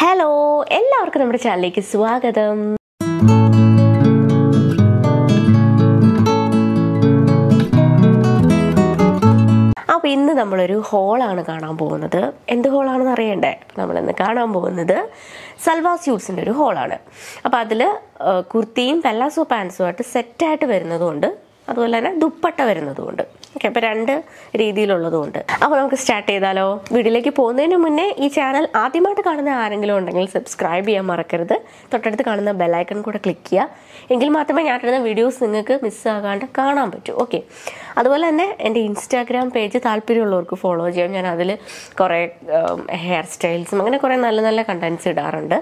Hello എല്ലാവർക്കും നമ്മുടെ ചാനലിലേക്ക് സ്വാഗതം. അപ്പോൾ ഇന്ന് നമ്മളൊരു ഹോളാണ് കാണാൻ പോകുന്നത്. എന്ത് ഹോളാണെന്ന് അറിയണ്ടേ? നമ്മളിന്ന് കാണാൻ പോകുന്നത് സൽവാ സ്യൂട്ട്സിന്റെ ഒരു ഹോളാണ്. അപ്പോൾ അതിൽ കുർത്തിയും പെല്ലാസോ പാൻസും ആയിട്ട് സെറ്റായിട്ട് വരുന്നതുകൊണ്ട് അതുപോലെ തന്നെ ദുപ്പട്ട വരുന്നതുകൊണ്ട്. ഓക്കെ അപ്പോൾ രണ്ട് രീതിയിലുള്ളതുകൊണ്ട് അപ്പോൾ നമുക്ക് സ്റ്റാർട്ട് ചെയ്താലോ? വീഡിയോയിലേക്ക് പോകുന്നതിന് മുന്നേ ഈ ചാനൽ ആദ്യമായിട്ട് കാണുന്ന ആരെങ്കിലും ഉണ്ടെങ്കിൽ സബ്സ്ക്രൈബ് ചെയ്യാൻ മറക്കരുത്. തൊട്ടടുത്ത് കാണുന്ന ബെല്ലൈക്കൺ കൂടെ ക്ലിക്ക് ചെയ്യുക. എങ്കിൽ മാത്രമേ ഞാൻ ഇടുന്ന വീഡിയോസ് നിങ്ങൾക്ക് മിസ്സാകാണ്ട് കാണാൻ പറ്റൂ. ഓക്കെ. അതുപോലെ തന്നെ എന്റെ ഇൻസ്റ്റാഗ്രാം പേജ് താല്പര്യമുള്ളവർക്ക് ഫോളോ ചെയ്യാം. ഞാൻ അതിൽ കുറേ ഹെയർ സ്റ്റൈൽസും അങ്ങനെ കുറേ നല്ല നല്ല കണ്ടൻസ് ഇടാറുണ്ട്.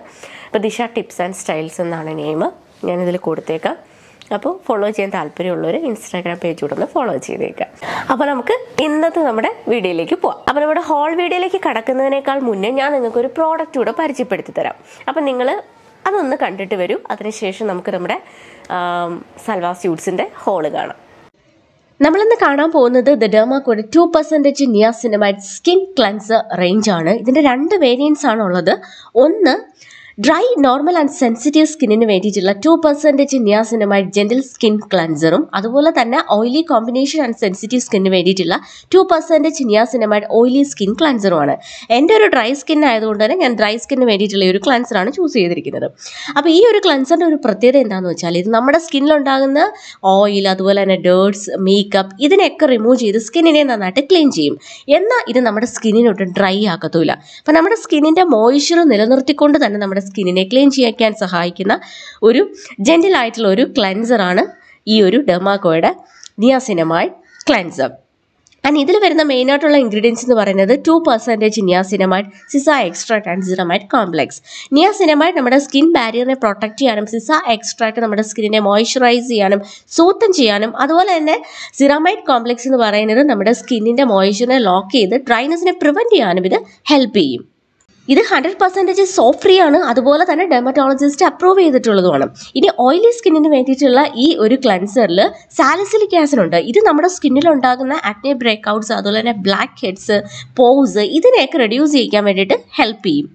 അപ്പോൾ ദിശ ടിപ്സ് ആൻഡ് സ്റ്റൈൽസ് എന്നാണ് നെയിം ഞാനിതിൽ കൊടുത്തേക്കാം. അപ്പോൾ ഫോളോ ചെയ്യാൻ താല്പര്യമുള്ളവർ ഇൻസ്റ്റാഗ്രാം പേജ് കൂടെ ഒന്ന് ഫോളോ ചെയ്തേക്കാം അപ്പോൾ നമുക്ക് ഇന്നത്തെ നമ്മുടെ വീഡിയോയിലേക്ക് പോവാം. അപ്പോൾ നമ്മുടെ ഹോൾ വീഡിയോയിലേക്ക് കടക്കുന്നതിനേക്കാൾ മുന്നേ ഞാൻ നിങ്ങൾക്ക് ഒരു പ്രോഡക്റ്റ് കൂടെ പരിചയപ്പെടുത്തി തരാം. അപ്പം നിങ്ങൾ അതൊന്ന് കണ്ടിട്ട് വരൂ. അതിനുശേഷം നമുക്ക് നമ്മുടെ സൽവാ സ്യൂട്ട്സിന്റെ ഹോൾ കാണാം. നമ്മളിന്ന് കാണാൻ പോകുന്നത് the ഡെർമാക്കോയുടെ two percentage niacinamide skin cleanser range ആണ്. ഇതിന്റെ രണ്ട് വേരിയൻസ് ആണുള്ളത് ഒന്ന് ഡ്രൈ നോർമൽ ആൻഡ് സെൻസിറ്റീവ് സ്കിന്നിന് വേണ്ടിയിട്ടുള്ള two percentage niacinamide gentle skin ക്ലൻസറും അതുപോലെ തന്നെ ഓയിലി കോമ്പിനേഷൻ ആൻഡ് സെൻസിറ്റീവ് സ്കിന്നിന് വേണ്ടിയിട്ടുള്ള two percentage niacinamide oily skin ക്ലൻസറുമാണ് എന്റെ ഒരു ഡ്രൈ സ്കിൻ ആയതുകൊണ്ട് തന്നെ ഞാൻ ഡ്രൈ സ്കിന്നിന് വേണ്ടിയിട്ടുള്ള ഒരു ക്ലൻസറാണ് ചൂസ് ചെയ്തിരിക്കുന്നത്. അപ്പോൾ ഈ ഒരു ക്ലൻസറിന്റെ ഒരു പ്രത്യേകത എന്താണെന്ന് വെച്ചാൽ ഇത് നമ്മുടെ സ്കിന്നിലുണ്ടാകുന്ന ഓയിൽ അതുപോലെ തന്നെ ഡേർട്സ് മേക്കപ്പ് ഇതിനെയൊക്കെ റിമൂവ് ചെയ്ത് സ്കിന്നിനെ നന്നായിട്ട് ക്ലീൻ ചെയ്യും. എന്നാൽ ഇത് നമ്മുടെ സ്കിന്നിനൊട്ടും ഡ്രൈ ആക്കത്തൂല അപ്പോൾ നമ്മുടെ സ്കിന്നിന്റെ മോയ്സ്ചർ നിലനിർത്തിക്കൊണ്ട് തന്നെ നമ്മുടെ സ്കിന്നിനെ ക്ലീൻ ചെയ്യാൻ സഹായിക്കുന്ന ഒരു ജെന്റിൽ ആയിട്ടുള്ള ഒരു ക്ലൻസറാണ് ഈ ഒരു ഡെമാക്കോയുടെ നിയാസിനമായി ക്ലൻസർ ആൻഡ് ഇതിൽ വരുന്ന മെയിനായിട്ടുള്ള ഇൻഗ്രീഡിയൻസ് എന്ന് പറയുന്നത് two percentage niacinamide cica extract and ceramide complex niacinamide നമ്മുടെ സ്കിൻ ബാരിയറിനെ പ്രൊട്ടക്റ്റ് ചെയ്യാനും സിസ എക്സ്ട്രാക്ട് നമ്മുടെ സ്കിന്നിനെ മോയ്സ്ചറൈസ് ചെയ്യാനും സൂത്തം ചെയ്യാനും അതുപോലെ തന്നെ സിറമൈഡ് കോംപ്ലെക്സ് എന്ന് പറയുന്നത് നമ്മുടെ സ്കിന്നിന്റെ മോയ്സ്ചറിനെ ലോക്ക് ചെയ്ത് ഡ്രൈനസിനെ പ്രിവെന്റ് ചെയ്യാനും ഇത് ഹെൽപ്പ് ചെയ്യും. ഇത് ഹൺഡ്രഡ് പെർസെന്റേജ് സോഫ്റ്റ് ഫ്രീ ആണ്. അതുപോലെ തന്നെ ഡെർമറ്റോളജിസ്റ്റ് അപ്രൂവ് ചെയ്തിട്ടുള്ളതുമാണ്. ഇനി ഓയിലി സ്കിന്നിന് വേണ്ടിയിട്ടുള്ള ഈ ഒരു ക്ലൻസറിൽ സാലിസിലിക് ആസിഡ് ഉണ്ട്. ഇത് നമ്മുടെ സ്കിന്നിൽ ഉണ്ടാകുന്ന ആക്നെ ബ്രേക്ക്ഔട്ട്സ് അതുപോലെ തന്നെ ബ്ലാക്ക് ഹെഡ്സ് പോസ് ഇതിനെയൊക്കെ റെഡ്യൂസ് ചെയ്യിക്കാൻ വേണ്ടിയിട്ട് ഹെൽപ്പ് ചെയ്യും.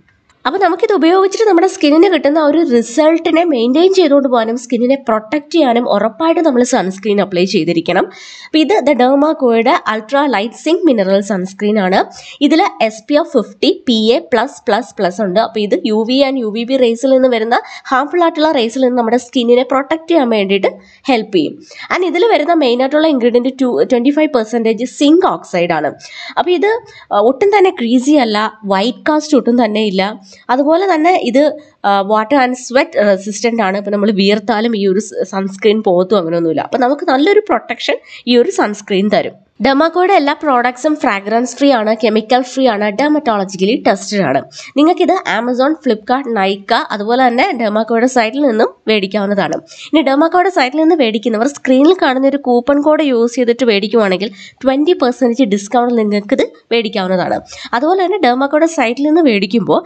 അപ്പോൾ നമുക്കിത് ഉപയോഗിച്ചിട്ട് നമ്മുടെ സ്കിന്നിന് കിട്ടുന്ന ഒരു റിസൾട്ടിനെ മെയിന്റെയിൻ ചെയ്തുകൊണ്ട് പോകാനും സ്കിന്നിനെ പ്രൊട്ടക്റ്റ് ചെയ്യാനും ഉറപ്പായിട്ട് നമ്മൾ സൺസ്ക്രീൻ അപ്ലൈ ചെയ്തിരിക്കണം. അപ്പോൾ ഇത് the ഡെർമാക്കോയുടെ ultra light zinc mineral sunscreen ആണ്. ഇതിൽ S P F fifty P A plus plus plus ഉണ്ട്. അപ്പോൾ ഇത് U V and U V B റേസിൽ നിന്ന് വരുന്ന ഹാംഫുൾ ആയിട്ടുള്ള റേസിൽ നിന്ന് നമ്മുടെ സ്കിന്നിനെ പ്രൊട്ടക്റ്റ് ചെയ്യാൻ വേണ്ടിയിട്ട് ഹെൽപ്പ് ചെയ്യും. ആൻഡ് ഇതിൽ വരുന്ന മെയിൻ ആയിട്ടുള്ള ingredient two twenty five percentage zinc oxide ആണ്. അപ്പോൾ ഇത് ഒട്ടും തന്നെ ക്രീസി അല്ല വൈറ്റ് കാസ്റ്റ് ഒട്ടും തന്നെ ഇല്ല. അതുപോലെ തന്നെ ഇത് വാട്ടർ ആൻഡ് സ്വെറ്റ് റെസിസ്റ്റന്റ് ആണ്. ഇപ്പോൾ നമ്മൾ വിയർത്താലും ഈ ഒരു സൺസ്ക്രീൻ പോകത്തും അങ്ങനെയൊന്നുമില്ല അപ്പോൾ നമുക്ക് നല്ലൊരു പ്രൊട്ടക്ഷൻ ഈ ഒരു സൺസ്ക്രീൻ തരും. ഡെമാക്കോയുടെ എല്ലാ പ്രോഡക്ട്സും ഫ്രാഗ്രൻസ് ഫ്രീ ആണ് കെമിക്കൽ ഫ്രീ ആണ് ഡെമറ്റോളജിക്കലി ടെസ്റ്റഡ് ആണ്. നിങ്ങൾക്കിത് ആമസോൺ ഫ്ലിപ്കാർട്ട് നൈക്ക അതുപോലെ തന്നെ ഡെമാക്കോയുടെ സൈറ്റിൽ നിന്നും മേടിക്കാവുന്നതാണ്. ഇനി ഡെമാക്കോയുടെ സൈറ്റിൽ നിന്ന് മേടിക്കുന്നവർ സ്ക്രീനിൽ കാണുന്ന ഒരു കൂപ്പൺ കോഡ് യൂസ് ചെയ്തിട്ട് മേടിക്കുവാണെങ്കിൽ ട്വന്റി പെർസെന്റേജ് ഡിസ്കൗണ്ട് നിങ്ങൾക്കിത് മേടിക്കാവുന്നതാണ്. അതുപോലെ തന്നെ ഡെമാക്കോയുടെ സൈറ്റിൽ നിന്ന് മേടിക്കുമ്പോൾ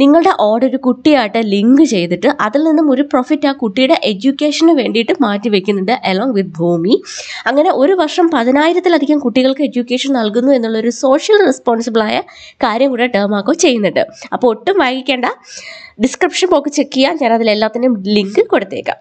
നിങ്ങളുടെ ഓർഡർ ഒരു കുട്ടിയായിട്ട് ലിങ്ക് ചെയ്തിട്ട് അതിൽ നിന്നും ഒരു പ്രോഫിറ്റ് ആ കുട്ടിയുടെ എഡ്യൂക്കേഷന് വേണ്ടിയിട്ട് മാറ്റി വെക്കുന്നുണ്ട് അലോങ് വിത്ത് ഭൂമി. അങ്ങനെ ഒരു വർഷം പതിനായിരത്തിലധികം കുട്ടികൾക്ക് എഡ്യൂക്കേഷൻ നൽകുന്നു എന്നുള്ളൊരു സോഷ്യൽ റെസ്പോൺസിബിളായ കാര്യം കൂടെ ടേമാക്കോ ചെയ്യുന്നുണ്ട്. അപ്പോൾ ഒട്ടും വൈകിക്കേണ്ട. ഡിസ്ക്രിപ്ഷൻ ബോക്സ് ചെക്ക് ചെയ്യാൻ ഞാൻ അതിൽ എല്ലാത്തിനും ലിങ്ക് കൊടുത്തേക്കാം.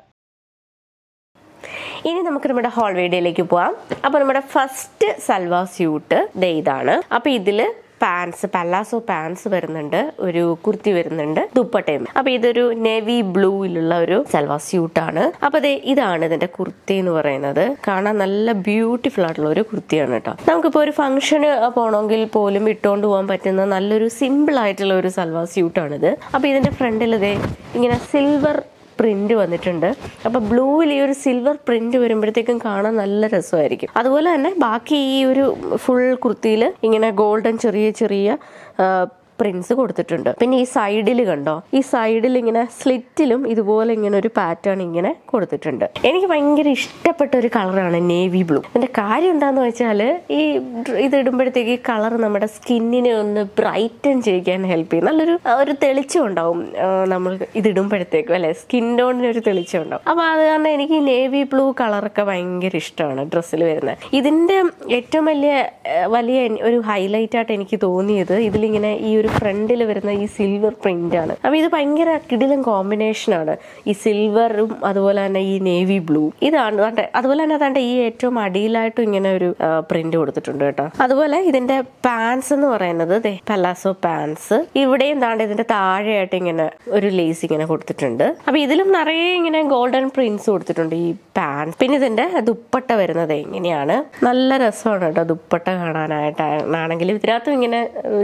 ഇനി നമുക്ക് നമ്മുടെ ഹോൾ വീഡിയോയിലേക്ക് പോവാം. അപ്പോൾ നമ്മുടെ ഫസ്റ്റ് സൽവാർ സ്യൂട്ട് ഇതാണ്. അപ്പോൾ ഇതിൽ പാൻസ് പല്ലാസോ പാൻസ് വരുന്നുണ്ട്. ഒരു കുർത്തി വരുന്നുണ്ട്. ദുപ്പട്ടയും. അപ്പൊ ഇതൊരു നേവി ബ്ലൂയിലുള്ള ഒരു സെൽവാ സ്യൂട്ട് ആണ്. അപ്പൊ അതെ ഇതാണ് ഇതിന്റെ കുർത്തി എന്ന് പറയുന്നത്. കാണാൻ നല്ല ബ്യൂട്ടിഫുൾ ആയിട്ടുള്ള ഒരു കുർത്തിയാണ് കേട്ടോ. നമുക്കിപ്പോ ഒരു ഫംഗ്ഷന് പോകണമെങ്കിൽ പോലും ഇട്ടുകൊണ്ട് പോകാൻ പറ്റുന്ന നല്ലൊരു സിമ്പിൾ ആയിട്ടുള്ള ഒരു സൽവാർ സ്യൂട്ടാണിത് അപ്പൊ ഇതിന്റെ ഫ്രണ്ടിൽ ഇതേ ഇങ്ങനെ സിൽവർ പ്രിന്റ് വന്നിട്ടുണ്ട്. അപ്പൊ ബ്ലൂവിൽ ഈ ഒരു സിൽവർ പ്രിന്റ് വരുമ്പോഴത്തേക്കും കാണാൻ നല്ല രസമായിരിക്കും. അതുപോലെ തന്നെ ബാക്കി ഈ ഒരു ഫുൾ കുർത്തിയിൽ ഇങ്ങനെ ഗോൾഡൻ ചെറിയ ചെറിയ പ്രിന്റ്സ് കൊടുത്തിട്ടുണ്ട്. പിന്നെ ഈ സൈഡിൽ കണ്ടോ? ഈ സൈഡിൽ ഇങ്ങനെ സ്ലിറ്റിലും ഇതുപോലെ ഇങ്ങനെ ഒരു പാറ്റേൺ ഇങ്ങനെ കൊടുത്തിട്ടുണ്ട്. എനിക്ക് ഭയങ്കര ഇഷ്ടപ്പെട്ട ഒരു കളറാണ് നേവി ബ്ലൂ എന്റെ കാര്യം എന്താന്ന് വെച്ചാൽ ഈ ഇത് ഇടുമ്പോഴത്തേക്ക് ഈ കളർ നമ്മുടെ സ്കിന്നിനെ ഒന്ന് ബ്രൈറ്റൻ ചെയ്യാൻ ഹെൽപ്പ് ചെയ്യും. നല്ലൊരു ഒരു തെളിച്ചം ഉണ്ടാവും. നമ്മൾ ഇത് ഇടുമ്പോഴത്തേക്കും അല്ലെ? സ്കിൻ ടോണിന് ഒരു തെളിച്ചം ഉണ്ടാവും. അപ്പൊ അത് കാരണം എനിക്ക് നേവി ബ്ലൂ കളറൊക്കെ ഭയങ്കര ഇഷ്ടമാണ് ഡ്രസ്സിൽ വരുന്നത്. ഇതിന്റെ ഏറ്റവും വലിയ വലിയ ഒരു ഹൈലൈറ്റ് ആയിട്ട് എനിക്ക് തോന്നിയത് ഇതിലിങ്ങനെ ഈ ഒരു ഒരു ഫ്രണ്ടിൽ വരുന്ന ഈ സിൽവർ പ്രിന്റ് ആണ്. അപ്പൊ ഇത് ഭയങ്കര കിടിലം കോമ്പിനേഷൻ ആണ്. ഈ സിൽവറും അതുപോലെ തന്നെ ഈ നേവി ബ്ലൂ ഇതാണ് അതുപോലെ തന്നെ അതാണ്ട് ഈ ഏറ്റവും അടിയിലായിട്ടും ഇങ്ങനെ ഒരു പ്രിന്റ് കൊടുത്തിട്ടുണ്ട് കേട്ടോ. അതുപോലെ ഇതിന്റെ പാൻസ് എന്ന് പറയുന്നത് പലാസോ പാൻസ് ഇവിടെയും താണ്ട് ഇതിന്റെ താഴെയായിട്ട് ഇങ്ങനെ ഒരു ലേസ് ഇങ്ങനെ കൊടുത്തിട്ടുണ്ട്. അപ്പൊ ഇതിലും നിറയെ ഇങ്ങനെ ഗോൾഡൻ പ്രിന്റ്സ് കൊടുത്തിട്ടുണ്ട് ഈ പാൻസ് പിന്നെ ഇതിന്റെ ദുപ്പട്ട വരുന്നത് എങ്ങനെയാണ്? നല്ല രസമാണ് കേട്ടോ ദുപ്പട്ട കാണാനായിട്ടാണെങ്കിൽ ഇതിനകത്തും ഇങ്ങനെ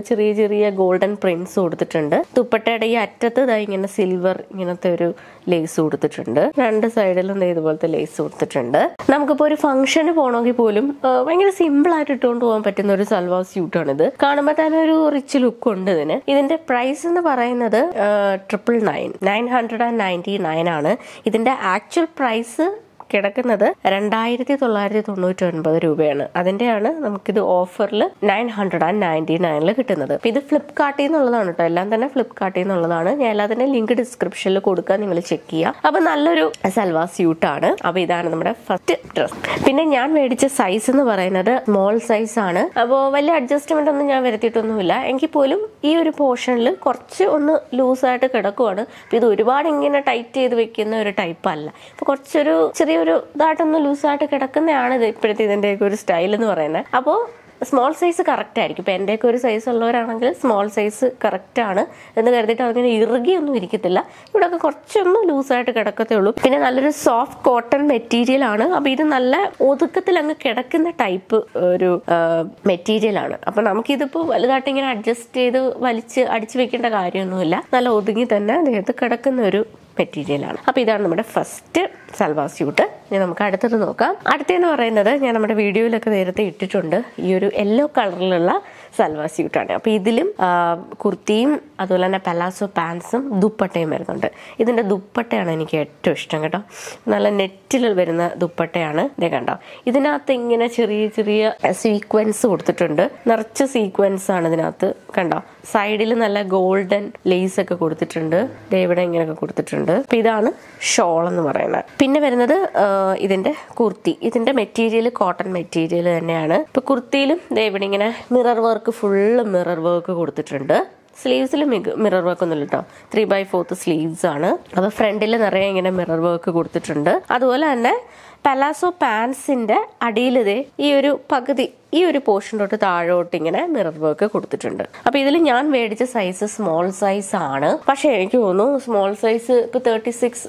ചെറിയ ചെറിയ ഗോൾഡൻ പ്രിന്റ്സ് കൊടുത്തിട്ടുണ്ട്. ദുപ്പട്ടയുടെ ഈ അറ്റത്ത് ഇതായി ഇങ്ങനെ സിൽവർ ഇങ്ങനത്തെ ഒരു ലേസ് കൊടുത്തിട്ടുണ്ട്. രണ്ട് സൈഡിലും ഇതുപോലത്തെ ലേസ് കൊടുത്തിട്ടുണ്ട്. നമുക്കിപ്പോ ഒരു ഫംഗ്ഷന് പോകണമെങ്കിൽ പോലും ഭയങ്കര സിമ്പിൾ ആയിട്ട് ഇട്ടുകൊണ്ട് പോകാൻ പറ്റുന്ന ഒരു സൽവാർ ഇത് കാണുമ്പോൾ തന്നെ ഒരു റിച്ച് ലുക്ക് ഉണ്ട് ഇതിന്. ഇതിന്റെ പ്രൈസ് എന്ന് പറയുന്നത് triple nine nine hundred and ninety nine ആണ്. ഇതിന്റെ ആക്ച്വൽ പ്രൈസ് കിടക്കുന്നത് രണ്ടായിരത്തി തൊള്ളായിരത്തി തൊണ്ണൂറ്റി ഒൻപത് രൂപയാണ്. അതിന്റെയാണ് നമുക്കിത് ഓഫറിൽ നയൻ ഹൺഡ്രഡ് ആൻഡ് നയന്റി നയനിൽ കിട്ടുന്നത് ഇത് ഫ്ലിപ്കാർട്ടിൽ നിന്നുള്ളതാണ് കേട്ടോ. എല്ലാം തന്നെ ഫ്ലിപ്കാർട്ടിൽ നിന്നുള്ളതാണ്. ഞാൻ എല്ലാത്തിന്റെ ലിങ്ക് ഡിസ്ക്രിപ്ഷനിൽ കൊടുക്കാൻ നിങ്ങൾ ചെക്ക് ചെയ്യുക. അപ്പൊ നല്ലൊരു സൽവാർ സ്യൂട്ടാണ്. അപ്പൊ ഇതാണ് നമ്മുടെ ഫസ്റ്റ് ഡ്രസ് പിന്നെ ഞാൻ മേടിച്ച സൈസ് എന്ന് പറയുന്നത് സ്മോൾ സൈസ് ആണ്. അപ്പോൾ വലിയ അഡ്ജസ്റ്റ്മെന്റ് ഒന്നും ഞാൻ വരുത്തിയിട്ടൊന്നുമില്ല. എങ്കിൽ പോലും ഈ ഒരു പോർഷനിൽ കുറച്ച് ഒന്ന് ലൂസായിട്ട് കിടക്കുവാണ്. ഇത് ഒരുപാട് ഇങ്ങനെ ടൈറ്റ് ചെയ്ത് വെക്കുന്ന ഒരു ടൈപ്പ് അല്ല. അപ്പോൾ കുറച്ചൊരു ചെറിയൊരു ഇതായിട്ടൊന്ന് ലൂസായിട്ട് കിടക്കുന്നതാണ് ഇത് ഇപ്പോഴത്തെ ഇതിന്റെയൊക്കെ ഒരു സ്റ്റൈൽ എന്ന് പറയുന്നത്. അപ്പോൾ സ്മോൾ സൈസ് കറക്റ്റ് ആയിരിക്കും. ഇപ്പം എന്റെയൊക്കെ ഒരു സൈസ് ഉള്ളവരാണെങ്കിൽ സ്മോൾ സൈസ് കറക്റ്റ് ആണ് എന്ന് കരുതിയിട്ട് അതിങ്ങനെ ഇറുകിയൊന്നും ഇരിക്കത്തില്ല. ഇവിടെയൊക്കെ കുറച്ചൊന്ന് ലൂസായിട്ട് കിടക്കത്തേ ഉള്ളൂ. പിന്നെ നല്ലൊരു സോഫ്റ്റ് കോട്ടൺ മെറ്റീരിയൽ ആണ്. അപ്പോൾ ഇത് നല്ല ഒതുക്കത്തിൽ അങ്ങ് കിടക്കുന്ന ടൈപ്പ് ഒരു മെറ്റീരിയൽ ആണ്. അപ്പം നമുക്കിതിപ്പോൾ വലുതായിട്ട് ഇങ്ങനെ അഡ്ജസ്റ്റ് ചെയ്ത് വലിച്ച് അടിച്ചു വെക്കേണ്ട കാര്യമൊന്നുമില്ല. നല്ല ഒതുങ്ങി തന്നെ ദേഹത്ത് കിടക്കുന്ന ഒരു മെറ്റീരിയൽ ആണ്. അപ്പൊ ഇതാണ് നമ്മുടെ ഫസ്റ്റ് സൽവാർ സ്യൂട്ട് ഇനി നമുക്ക് അടുത്തത് നോക്കാം. അടുത്തെന്ന് പറയുന്നത് ഞാൻ നമ്മുടെ വീഡിയോയിലൊക്കെ നേരത്തെ ഇട്ടിട്ടുണ്ട്. ഈ ഒരു യെല്ലോ കളറിലുള്ള സൽവാർ സ്യൂട്ടാണ്. അപ്പോൾ ഇതിലും കുർത്തിയും അതുപോലെ തന്നെ പലാസോ പാൻസും ദുപ്പട്ടയും വരുന്നുണ്ട്. ഇതിന്റെ ദുപ്പട്ടയാണ് എനിക്ക് ഏറ്റവും ഇഷ്ടം കേട്ടോ. നല്ല നെറ്റിൽ വരുന്ന ദുപ്പട്ടയാണ് ഇത് കണ്ടോ. ഇതിനകത്ത് ഇങ്ങനെ ചെറിയ ചെറിയ സീക്വൻസ് കൊടുത്തിട്ടുണ്ട്. നിറച്ച് സീക്വൻസ് ആണ് ഇതിനകത്ത് കണ്ടോ. സൈഡിൽ നല്ല ഗോൾഡൻ ലേസ് ഒക്കെ കൊടുത്തിട്ടുണ്ട്. ഇവിടെ ഇങ്ങനെയൊക്കെ കൊടുത്തിട്ടുണ്ട്. അപ്പം ഇതാണ് ഷോൾ എന്ന് പറയുന്നത്. പിന്നെ വരുന്നത് ഇതിന്റെ കുർത്തി. ഇതിന്റെ മെറ്റീരിയൽ കോട്ടൺ മെറ്റീരിയൽ തന്നെയാണ്. ഇപ്പം കുർത്തിയിലും ഇവിടെ ഇങ്ങനെ mirror work full mirror work കൊടുത്തിട്ടുണ്ട്. സ്ലീവ്സിൽ മിറർ വർക്ക് ഒന്നുമില്ല കേട്ടോ ത്രീ ബൈ ഫോർത്ത് സ്ലീവ്സ് ആണ്. അപ്പോൾ ഫ്രണ്ടിൽ നിറയെ ഇങ്ങനെ മിറർ വർക്ക് കൊടുത്തിട്ടുണ്ട്. അതുപോലെ തന്നെ പലാസോ പാൻസിന്റെ അടിയിൽ ഇതേ ഈ ഒരു പകുതി ഈ ഒരു പോർഷൻ തൊട്ട് താഴോട്ട് ഇങ്ങനെ മിറർ വർക്ക് കൊടുത്തിട്ടുണ്ട്. അപ്പൊ ഇതിൽ ഞാൻ മേടിച്ച സൈസ് സ്മോൾ സൈസ് ആണ്. പക്ഷെ എനിക്ക് തോന്നുന്നു സ്മോൾ സൈസ് ഇപ്പൊ തേർട്ടി സിക്സ്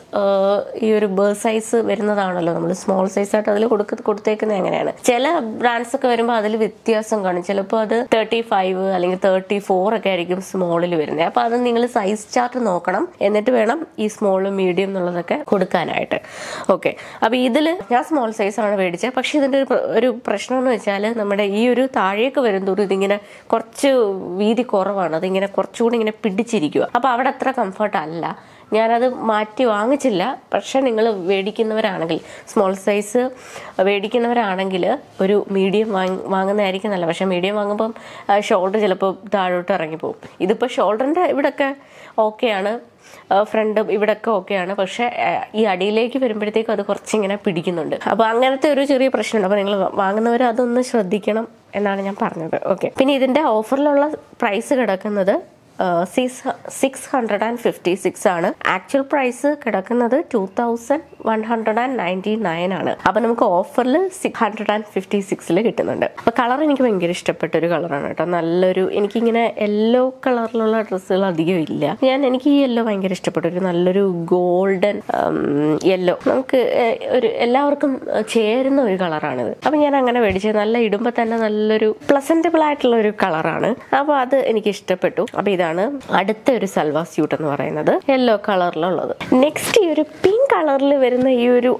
ഈ ഒരു ബേർ സൈസ് വരുന്നതാണല്ലോ. നമ്മൾ സ്മോൾ സൈസ് ആയിട്ട് അതിൽ കൊടുക്ക കൊടുത്തേക്കുന്നത് എങ്ങനെയാണ്? ചില ബ്രാൻഡ്സ് ഒക്കെ വരുമ്പോൾ അതിൽ വ്യത്യാസം കാണും. ചിലപ്പോൾ അത് തേർട്ടി ഫൈവ് അല്ലെങ്കിൽ തേർട്ടി ഫോർ ഒക്കെ ആയിരിക്കും സ്മോളിൽ വരുന്നത്. അപ്പൊ അത് നിങ്ങൾ സൈസ് ചാർട്ട് നോക്കണം. എന്നിട്ട് വേണം ഈ സ്മോൾ മീഡിയം എന്നുള്ളതൊക്കെ കൊടുക്കാനായിട്ട്. ഓക്കെ അപ്പൊ ഇതിൽ ഞാൻ സ്മോൾ സൈസ് ആണ് മേടിച്ചത് പക്ഷേ ഇതിന്റെ ഒരു ഒരു പ്രശ്നം എന്ന് വെച്ചാൽ നമ്മുടെ ഈ ഒരു താഴേക്ക് വരുന്തോറും ഇതിങ്ങനെ കുറച്ച് വീതി കുറവാണ്. അതിങ്ങനെ കുറച്ചുകൂടി ഇങ്ങനെ പിടിച്ചിരിക്കുക അപ്പോൾ അവിടെ അത്ര കംഫർട്ട് അല്ല. ഞാനത് മാറ്റി വാങ്ങിച്ചില്ല. പക്ഷെ നിങ്ങൾ മേടിക്കുന്നവരാണെങ്കിൽ സ്മോൾ സൈസ് മേടിക്കുന്നവരാണെങ്കിൽ ഒരു മീഡിയം വാങ്ങി വാങ്ങുന്നതായിരിക്കും നല്ല പക്ഷേ മീഡിയം വാങ്ങുമ്പം ഷോൾഡർ ചിലപ്പോൾ താഴോട്ട് ഇറങ്ങിപ്പോകും ഇതിപ്പോൾ ഷോൾഡറിന്റെ ഇവിടെയൊക്കെ ഓക്കെയാണ് ഫ്രണ്ട് ഇവിടെയൊക്കെ ഓക്കെയാണ് പക്ഷെ ഈ അടിയിലേക്ക് വരുമ്പോഴത്തേക്കും അത് കുറച്ചിങ്ങനെ പിടിക്കുന്നുണ്ട്. അപ്പോൾ അങ്ങനത്തെ ഒരു ചെറിയ പ്രശ്നമുണ്ട്. അപ്പോൾ നിങ്ങൾ വാങ്ങുന്നവർ അതൊന്ന് ശ്രദ്ധിക്കണം എന്നാണ് ഞാൻ പറഞ്ഞത്. ഓക്കെ. പിന്നെ ഇതിന്റെ ഓഫറിലുള്ള പ്രൈസ് കിടക്കുന്നത് six six hundred and fifty six ആണ്. ആക്ച്വൽ പ്രൈസ് കിടക്കുന്നത് two thousand one hundred and ninety nine ആണ്. അപ്പൊ നമുക്ക് ഓഫറിൽ സിക്സ് ഹൺഡ്രഡ് ആൻഡ് ഫിഫ്റ്റി സിക്സിൽ കിട്ടുന്നുണ്ട്. അപ്പൊ കളർ എനിക്ക് ഭയങ്കര ഇഷ്ടപ്പെട്ട ഒരു കളറാണ് കേട്ടോ. നല്ലൊരു എനിക്കിങ്ങനെ യെല്ലോ കളറിലുള്ള ഡ്രസ്സുകൾ അധികം ഇല്ല. ഞാൻ എനിക്ക് ഈ യെല്ലോ ഭയങ്കര ഇഷ്ടപ്പെട്ട ഒരു നല്ലൊരു ഗോൾഡൻ യെല്ലോ നമുക്ക് ഒരു എല്ലാവർക്കും ചേരുന്ന ഒരു കളറാണിത് അപ്പൊ ഞാൻ അങ്ങനെ മേടിച്ചത് നല്ല ഇടുമ്പോൾ തന്നെ നല്ലൊരു പ്ലസന്റബിൾ ആയിട്ടുള്ള ഒരു കളറാണ് അപ്പൊ അത് എനിക്ക് ഇഷ്ടപ്പെട്ടു. അപ്പൊ ഇതാണ് അടുത്ത ഒരു സൽവാ സ്യൂട്ട് എന്ന് പറയുന്നത്. യെല്ലോ കളറിലുള്ളത് നെക്സ്റ്റ് ഈ ഒരു പിങ്ക് കളറിൽ വരുന്ന ഈ ഒരു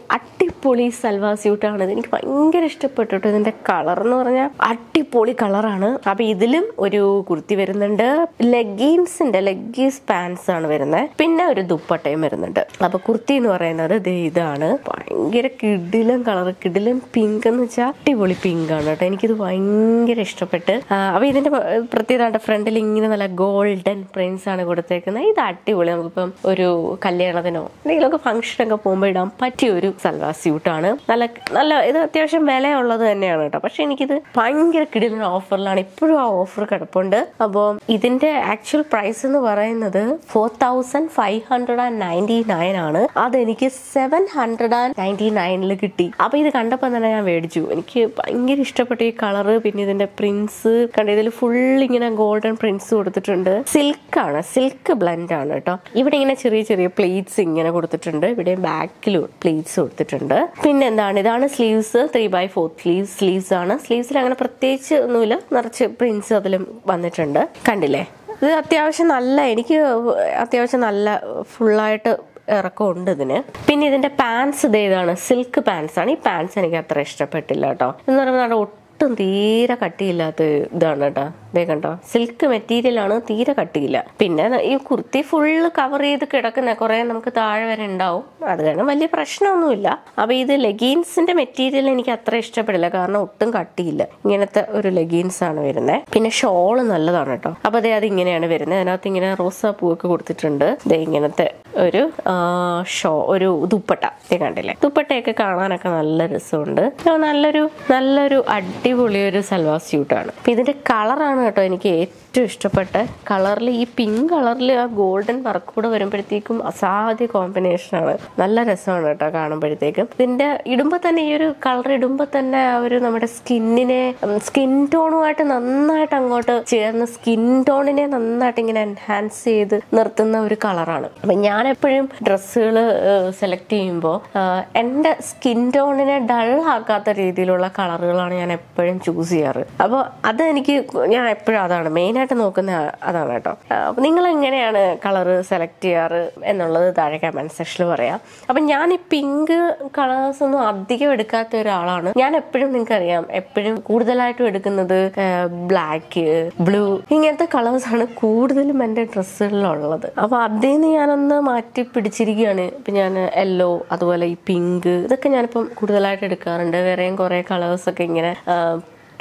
അടിപൊളി സൽവാ സ്യൂട്ടാണ് എനിക്ക് ഭയങ്കര ഇഷ്ടപ്പെട്ടു ഇതിന്റെ കളർ എന്ന് പറഞ്ഞാൽ അടിപൊളി കളറാണ്. അപ്പൊ ഇതിലും ഒരു കുർത്തി വരുന്നുണ്ട്. ലെഗീൻസിന്റെ ലെഗീസ് പാൻസ് ആണ് വരുന്നത്. പിന്നെ ഒരു ദുപ്പട്ടയും വരുന്നുണ്ട്. അപ്പൊ കുർത്തി എന്ന് പറയുന്നത് ഇതാണ്. ഭയങ്കര കിടിലും കളർ കിടിലും പിങ്ക് എന്ന് വെച്ചാൽ അടിപൊളി പിങ്ക് ആണ് കേട്ടോ. എനിക്കിത് ഭയങ്കര ഇഷ്ടപ്പെട്ട്. അപ്പൊ ഇതിന്റെ പ്രത്യേകത ഫ്രണ്ടിൽ ഇങ്ങനെ നല്ല ഗോൾഡൻ പ്രിൻസ് ആണ് കൊടുത്തേക്കുന്നത്. ഇത് അടിപൊളി. നമുക്കിപ്പം ഒരു കല്യാണത്തിനോ എന്തെങ്കിലുമൊക്കെ ഫംഗ്ഷനൊക്കെ പോകുമ്പോൾ ഇടാൻ പറ്റിയ ഒരു സ്യൂട്ട് സ്യൂട്ടാണ് നല്ല നല്ല ഇത് അത്യാവശ്യം വിലയുള്ളത് തന്നെയാണ് കേട്ടോ. പക്ഷെ എനിക്കിത് ഭയങ്കര കിടുന്ന ഓഫറിലാണ് ഇപ്പോഴും ആ ഓഫർ കിടപ്പുണ്ട്. അപ്പോൾ ഇതിന്റെ ആക്ച്വൽ പ്രൈസ് എന്ന് പറയുന്നത് four thousand five hundred and ninety nine ആണ്. അതെനിക്ക് സെവൻ ഹൺഡ്രഡ് ആൻഡ് നയന്റി നയനിൽ കിട്ടി. അപ്പൊ ഇത് കണ്ടപ്പോൾ തന്നെ ഞാൻ മേടിച്ചു. എനിക്ക് ഭയങ്കര ഇഷ്ടപ്പെട്ട ഈ കളറ് പിന്നെ ഇതിന്റെ പ്രിന്റ്സ് കണ്ട ഇതിൽ ഫുൾ ഇങ്ങനെ ഗോൾഡൻ പ്രിന്റ്സ് കൊടുത്തിട്ടുണ്ട്. സിൽക്ക് ആണ്. സിൽക്ക് ബ്ലെൻഡ് ആണ് കേട്ടോ. ഇവിടെ ഇങ്ങനെ ചെറിയ ചെറിയ പ്ലേറ്റ്സ് ഇങ്ങനെ കൊടുത്തിട്ടുണ്ട്. ഇവിടെ ബാക്കിൽ പ്ലേറ്റ്സ് കൊടുത്തിട്ടുണ്ട്. പിന്നെ എന്താണ് ഇതാണ് sleeves three by fourth sleeve sleeves ആണ്. സ്ലീവ്സിൽ അങ്ങനെ പ്രത്യേകിച്ച് ഒന്നുമില്ല. നിറച്ച് പ്രിന്റ്സ് അതിലും വന്നിട്ടുണ്ട്. കണ്ടില്ലേ? ഇത് അത്യാവശ്യം നല്ല എനിക്ക് അത്യാവശ്യം നല്ല ഫുള്ളായിട്ട് ഇറക്കമുണ്ട് ഇതിന്. പിന്നെ ഇതിന്റെ പാൻസ് ഇത് ഇതാണ്. സിൽക്ക് പാൻസ് ആണ്. ഈ പാൻസ് എനിക്ക് അത്ര ഇഷ്ടപ്പെട്ടില്ല കേട്ടോ. എന്ന് പറയുമ്പോൾ ഒട്ടും തീരെ കട്ടിയില്ലാത്ത ഇതാണ് കേട്ടോ. ഇതേ കണ്ടോ സിൽക്ക് മെറ്റീരിയൽ ആണ് തീരെ കട്ടിയില്ല. പിന്നെ ഈ കുർത്തി ഫുള്ള് കവർ ചെയ്ത് കിടക്കുന്ന കുറെ നമുക്ക് താഴെ വരെ ഉണ്ടാവും. അത് കാരണം വലിയ പ്രശ്നമൊന്നുമില്ല. അപ്പൊ ഇത് ലെഗീൻസിന്റെ മെറ്റീരിയൽ എനിക്ക് അത്ര ഇഷ്ടപ്പെടില്ല. കാരണം ഒട്ടും കട്ടിയില്ല. ഇങ്ങനത്തെ ഒരു ലെഗീൻസ് ആണ് വരുന്നത് പിന്നെ ഷോൾ നല്ലതാണ് കേട്ടോ അപ്പൊ അതെ അത് ഇങ്ങനെയാണ് വരുന്നത് അതിനകത്ത് ഇങ്ങനെ റോസാ പൂവൊക്കെ കൊടുത്തിട്ടുണ്ട്. ദേ ഇങ്ങനത്തെ ഒരു ഷോ ഒരു ദുപ്പട്ട. ദേ കണ്ടില്ലേ? ദുപ്പട്ടയൊക്കെ കാണാനൊക്കെ നല്ല രസമുണ്ട്. നല്ലൊരു നല്ലൊരു അടിപൊളി ഒരു സൽവാ സ്യൂട്ടാണ് ഇതിന്റെ കളറാണ് കേട്ടോ എനിക്ക് ഏറ്റവും ഇഷ്ടപ്പെട്ട കളറിൽ ഈ പിങ്ക് കളറിൽ ആ ഗോൾഡൻ വർക്ക് കൂടെ വരുമ്പോഴത്തേക്കും അസാധ്യ കോമ്പിനേഷൻ ആണ്. നല്ല രസമാണ് കേട്ടോ കാണുമ്പോഴത്തേക്കും. ഇതിന്റെ ഇടുമ്പോൾ തന്നെ ഈ ഒരു കളർ ഇടുമ്പോൾ തന്നെ ആ ഒരു നമ്മുടെ സ്കിന്നിനെ സ്കിൻ ടോണുമായിട്ട് നന്നായിട്ട് അങ്ങോട്ട് ചേർന്ന് സ്കിൻ ടോണിനെ നന്നായിട്ട് ഇങ്ങനെ എൻഹാൻസ് ചെയ്ത് നിർത്തുന്ന ഒരു കളറാണ് അപ്പൊ ഞാൻ എപ്പോഴും ഡ്രസ്സുകൾ സെലക്ട് ചെയ്യുമ്പോൾ എന്റെ സ്കിൻ ടോണിനെ ഡൾ ആക്കാത്ത രീതിയിലുള്ള കളറുകളാണ് ഞാൻ എപ്പോഴും ചൂസ് ചെയ്യാറ്. അപ്പോൾ അത് എനിക്ക് ഞാൻ എപ്പോഴും അതാണ്. മെയിനായിട്ട് നോക്കുന്ന അതാണ് കേട്ടോ. നിങ്ങൾ എങ്ങനെയാണ് കളർ സെലക്ട് ചെയ്യാറ് എന്നുള്ളത് താഴെ കമന്റ് സെക്ഷനിൽ പറയാം. അപ്പൊ ഞാൻ ഈ പിങ്ക് കളേഴ്സ് ഒന്നും അധികം എടുക്കാത്ത ഒരാളാണ്. ഞാൻ എപ്പോഴും നിങ്ങൾക്ക് അറിയാം എപ്പോഴും കൂടുതലായിട്ടും എടുക്കുന്നത് ബ്ലാക്ക് ബ്ലൂ ഇങ്ങനത്തെ കളേഴ്സ് ആണ് കൂടുതലും എന്റെ ഡ്രസ്സുകളിലുള്ളത്. അപ്പൊ അതിൽ നിന്ന് ഞാനൊന്ന് മാറ്റി പിടിച്ചിരിക്കുകയാണ്. ഇപ്പൊ ഞാൻ യെല്ലോ അതുപോലെ ഈ പിങ്ക് ഇതൊക്കെ ഞാനിപ്പം കൂടുതലായിട്ട് എടുക്കാറുണ്ട്. വേറെയും കുറെ കളേഴ്സ് ഒക്കെ ഇങ്ങനെ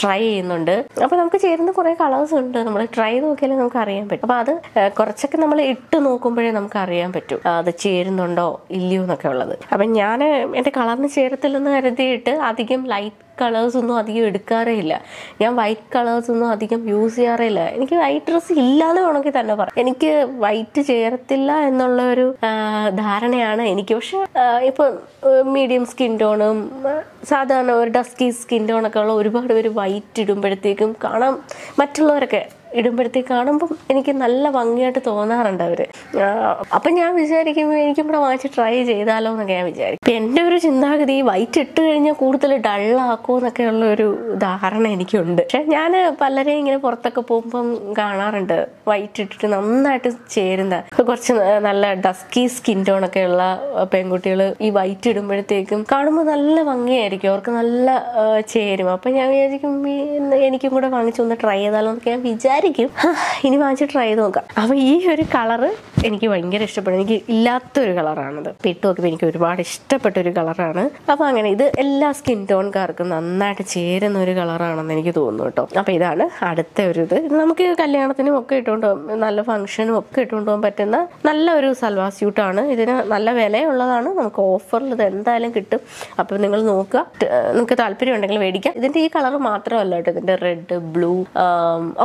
ട്രൈ ചെയ്യുന്നുണ്ട്. അപ്പൊ നമുക്ക് ചേരുന്ന കുറെ കളേഴ്സ് ഉണ്ട്. നമ്മൾ ട്രൈ നോക്കിയാലേ നമുക്ക് അറിയാൻ പറ്റും. അപ്പൊ അത് കുറച്ചൊക്കെ നമ്മൾ ഇട്ട് നോക്കുമ്പോഴേ നമുക്ക് അറിയാൻ പറ്റും. അത് ചേരുന്നുണ്ടോ ഇല്ലയോ എന്നൊക്കെ ഉള്ളത്. അപ്പൊ ഞാൻ എന്റെ കളറിന് ചേരത്തില്ലെന്ന് കരുതിയിട്ട് അധികം ലൈറ്റ് കളേഴ്സ് ഒന്നും അധികം എടുക്കാറേ ഇല്ല. ഞാൻ വൈറ്റ് കളേഴ്സ് ഒന്നും അധികം യൂസ് ചെയ്യാറേ ഇല്ല. എനിക്ക് വൈറ്റ് ഡ്രസ്സ് ഇല്ലാന്ന് വേണമെങ്കിൽ തന്നെ പറയാം. എനിക്ക് വൈറ്റ് ചേർത്തില്ല എന്നുള്ള ഒരു ധാരണയാണ് എനിക്ക്. പക്ഷെ ഇപ്പൊ മീഡിയം സ്കിൻ ടോണും സാധാരണ ഒരു ഡസ്കി സ്കിൻ ടോണൊക്കെ ഉള്ള ഒരുപാട് പേര് വൈറ്റ് ഇടുമ്പോഴത്തേക്കും കാണാം മറ്റുള്ളവരൊക്കെ ഇടുമ്പോഴത്തേക്ക് കാണുമ്പം എനിക്ക് നല്ല ഭംഗിയായിട്ട് തോന്നാറുണ്ട് അവർ. അപ്പൊ ഞാൻ വിചാരിക്കുമ്പോൾ എനിക്കും ഇവിടെ വാങ്ങിച്ച് ട്രൈ ചെയ്താലോ എന്നൊക്കെ ഞാൻ വിചാരിക്കും. ഇപ്പൊ എന്റെ ഒരു ചിന്താഗതി വൈറ്റ് ഇട്ട് കഴിഞ്ഞാൽ കൂടുതൽ ഡള്ളാക്കോ എന്നൊക്കെ ഉള്ള ഒരു ധാരണ എനിക്കുണ്ട്. പക്ഷെ ഞാൻ പലരെയും ഇങ്ങനെ പുറത്തൊക്കെ പോകുമ്പം കാണാറുണ്ട്. വൈറ്റ് ഇട്ടിട്ട് നന്നായിട്ട് ചേരുന്ന കുറച്ച് നല്ല ഡസ്കി സ്കിൻ ടോൺ ഒക്കെ ഉള്ള പെൺകുട്ടികൾ ഈ വൈറ്റ് ഇടുമ്പോഴത്തേക്കും കാണുമ്പോൾ നല്ല ഭംഗിയായിരിക്കും. അവർക്ക് നല്ല ചേരും. അപ്പൊ ഞാൻ വിചാരിക്കും എനിക്കും കൂടെ വാങ്ങിച്ചൊന്ന് ട്രൈ ചെയ്താലോ എന്നൊക്കെ ഞാൻ വിചാരിക്കും. ഹാ, ഇനി വാങ്ങിച്ച് ട്രൈ ചെയ്ത് നോക്കാം. അപ്പൊ ഈ ഒരു കളറ് എനിക്ക് ഭയങ്കര ഇഷ്ടപ്പെടും. എനിക്ക് ഇല്ലാത്തൊരു കളറാണത്. ഇട്ട് നോക്കിയപ്പോൾ എനിക്ക് ഒരുപാട് ഇഷ്ടപ്പെട്ട ഒരു കളറാണ്. അപ്പോൾ അങ്ങനെ ഇത് എല്ലാ സ്കിൻ ടോൺകാർക്കും നന്നായിട്ട് ചേരുന്ന ഒരു കളറാണെന്ന് എനിക്ക് തോന്നുന്നു കേട്ടോ. അപ്പൊ ഇതാണ് അടുത്ത ഒരു ഇത്. നമുക്ക് കല്യാണത്തിനും ഒക്കെ ഇട്ടുകൊണ്ട് നല്ല ഫംഗ്ഷനും ഒക്കെ ഇട്ടുകൊണ്ട് പോകാൻ പറ്റുന്ന നല്ല ഒരു സൽവാ സ്യൂട്ടാണ് ഇതിന് നല്ല വിലയുള്ളതാണ്. നമുക്ക് ഓഫറിൽ ഇത് എന്തായാലും കിട്ടും. അപ്പോൾ നിങ്ങൾ നോക്കുക. നിങ്ങൾക്ക് താല്പര്യം ഉണ്ടെങ്കിൽ മേടിക്കാം. ഇതിന്റെ ഈ കളർ മാത്രമല്ല കേട്ടോ. ഇതിന്റെ റെഡ് ബ്ലൂ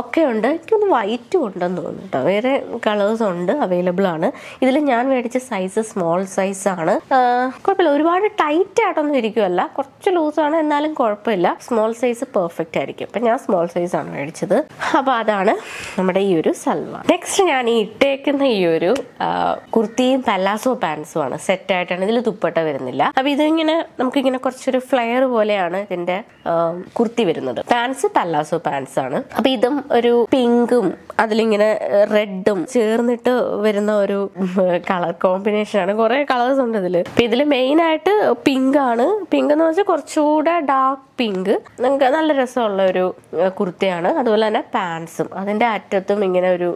ഒക്കെ ഉണ്ട്. എനിക്കൊന്ന് വൈറ്റും ഉണ്ടെന്ന് തോന്നുന്നു കേട്ടോ. വേറെ കളേഴ്സ് ഉണ്ട് അവൈലബിൾ ആണ്. ഇതിൽ ഞാൻ മേടിച്ച സൈസ് സ്മോൾ സൈസ് ആണ്. കുഴപ്പമില്ല. ഒരുപാട് ടൈറ്റ് ആയിട്ടൊന്നും ഇരിക്കുമല്ല കുറച്ച് ലൂസാണ് എന്നാലും കുഴപ്പമില്ല. സ്മോൾ സൈസ് പെർഫെക്റ്റ് ആയിരിക്കും. അപ്പം ഞാൻ സ്മോൾ സൈസ് ആണ് മേടിച്ചത്. അപ്പോൾ അതാണ് നമ്മുടെ ഈ ഒരു സൽവാർ നെക്സ്റ്റ് ഞാൻ ഈ ഇട്ടേക്കുന്ന ഈ ഒരു കുർത്തിയും പല്ലാസോ പാൻസും ആണ്. സെറ്റ് ആയിട്ടാണ്. ഇതിൽ ദുപ്പട്ട വരുന്നില്ല. അപ്പൊ ഇതിങ്ങനെ നമുക്കിങ്ങനെ കുറച്ചൊരു ഫ്ലെയർ പോലെയാണ് ഇതിന്റെ കുർത്തി വരുന്നത്. പാൻസ് പല്ലാസോ പാൻസ് ആണ്. അപ്പൊ ഇതും ഒരു പിങ്കും അതിലിങ്ങനെ റെഡും ചേർന്നിട്ട് വരുന്ന ഒരു കളർ കോമ്പിനേഷൻ ആണ്. കുറെ കളേഴ്സ് ഉണ്ട് ഇതിൽ. അപ്പൊ ഇതിൽ മെയിൻ ആയിട്ട് പിങ്ക് ആണ്. പിങ്ക് എന്ന് വെച്ചാൽ കുറച്ചുകൂടെ ഡാർക്ക് പിങ്ക് നമുക്ക് നല്ല രസമുള്ള ഒരു കുർത്തിയാണ്. അതുപോലെ തന്നെ പാൻസും അതിന്റെ അറ്റത്തും ഇങ്ങനെ ഒരു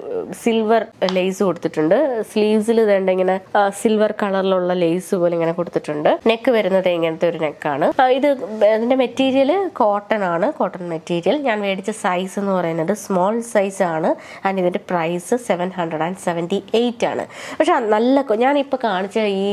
സിൽവർ ലേസ് കൊടുത്തിട്ടുണ്ട്. സ്ലീവ്സിൽ ഇതേണ്ട ഇങ്ങനെ സിൽവർ കളറിലുള്ള ലേസ് പോലെ ഇങ്ങനെ കൊടുത്തിട്ടുണ്ട്. നെക്ക് വരുന്നത് ഇങ്ങനത്തെ ഒരു നെക്കാണ് ഇത് അതിന്റെ മെറ്റീരിയൽ കോട്ടൺ ആണ്. കോട്ടൺ മെറ്റീരിയൽ ഞാൻ മേടിച്ച സൈസ് എന്ന് പറയുന്നത് സ്മോൾ സൈസ് ആണ്. ആൻഡ് ഇതിന്റെ price seven hundred and seventy ആണ്. പക്ഷെ നല്ല ഞാനിപ്പോൾ കാണിച്ച ഈ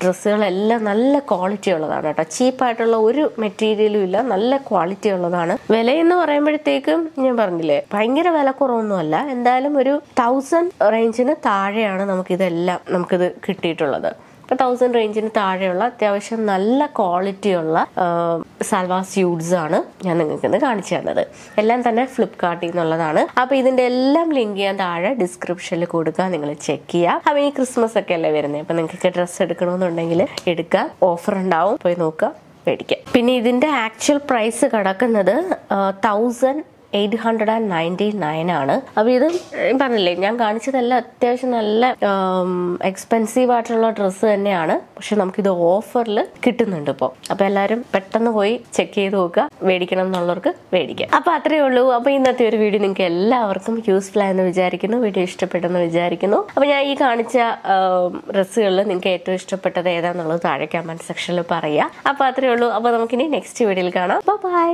ഡ്രസ്സുകളെല്ലാം നല്ല ക്വാളിറ്റി ഉള്ളതാണ് കേട്ടോ. ചീപ്പായിട്ടുള്ള ഒരു മെറ്റീരിയലും ഇല്ല നല്ല ക്വാളിറ്റി ഉള്ളതാണ്. വില എന്ന് പറയുമ്പോഴത്തേക്കും ഞാൻ പറഞ്ഞില്ലേ ഭയങ്കര വില കുറവൊന്നുമല്ല. എന്തായാലും ഒരു തൗസൻഡ് റേഞ്ചിന് താഴെയാണ് നമുക്കിതെല്ലാം നമുക്കിത് കിട്ടിയിട്ടുള്ളത്. ഇപ്പൊ തൗസൻഡ് റേഞ്ചിന് താഴെയുള്ള അത്യാവശ്യം നല്ല ക്വാളിറ്റിയുള്ള സൽവാ സ്യൂട്ട്സ് ആണ് ഞാൻ നിങ്ങൾക്ക് ഇന്ന് കാണിച്ചു തന്നത്. എല്ലാം തന്നെ ഫ്ലിപ്കാർട്ടിൽ നിന്നുള്ളതാണ്. അപ്പൊ ഇതിന്റെ എല്ലാം ലിങ്ക് ഞാൻ താഴെ ഡിസ്ക്രിപ്ഷനിൽ കൊടുക്കുക നിങ്ങൾ ചെക്ക് ചെയ്യുക അപ്പൊ ഈ ക്രിസ്മസ് ഒക്കെ അല്ലേ വരുന്നത് അപ്പൊ നിങ്ങൾക്ക് ഡ്രസ്സ് എടുക്കണമെന്നുണ്ടെങ്കിൽ എടുക്കുക ഓഫർ ഉണ്ടാവും. പോയി നോക്കുക മേടിക്കാം. പിന്നെ ഇതിന്റെ ആക്ച്വൽ പ്രൈസ് കിടക്കുന്നത് thousand eight hundred and ninety nine ആണ്. അപ്പോൾ ഇത് പറഞ്ഞില്ലേ ഞാൻ കാണിച്ചതെല്ലാം അത്യാവശ്യം നല്ല എക്സ്പെൻസീവ് ആയിട്ടുള്ള ഡ്രസ്സ് തന്നെയാണ്. പക്ഷെ നമുക്കിത് ഓഫറിൽ കിട്ടുന്നുണ്ട് ഇപ്പോൾ അപ്പോൾ എല്ലാവരും പെട്ടെന്ന് പോയി ചെക്ക് ചെയ്ത് നോക്കുക. മേടിക്കണം എന്നുള്ളവർക്ക് മേടിക്കാം. അപ്പൊ അത്രയേ ഉള്ളൂ. അപ്പൊ ഇന്നത്തെ ഒരു വീഡിയോ നിങ്ങൾക്ക് എല്ലാവർക്കും യൂസ്ഫുൾ ആയെന്ന് വിചാരിക്കുന്നു. വീഡിയോ ഇഷ്ടപ്പെട്ടെന്ന് വിചാരിക്കുന്നു. അപ്പോൾ ഞാൻ ഈ കാണിച്ച ഡ്രസ്സുകളിൽ നിങ്ങൾക്ക് ഏറ്റവും ഇഷ്ടപ്പെട്ടത് ഏതാന്നുള്ളത് താഴെ കമന്റ് സെക്ഷനിൽ പറയാം. അപ്പോൾ അത്രയേ ഉള്ളൂ. അപ്പൊ നമുക്കിനി നെക്സ്റ്റ് വീഡിയോയിൽ കാണാം. ബൈ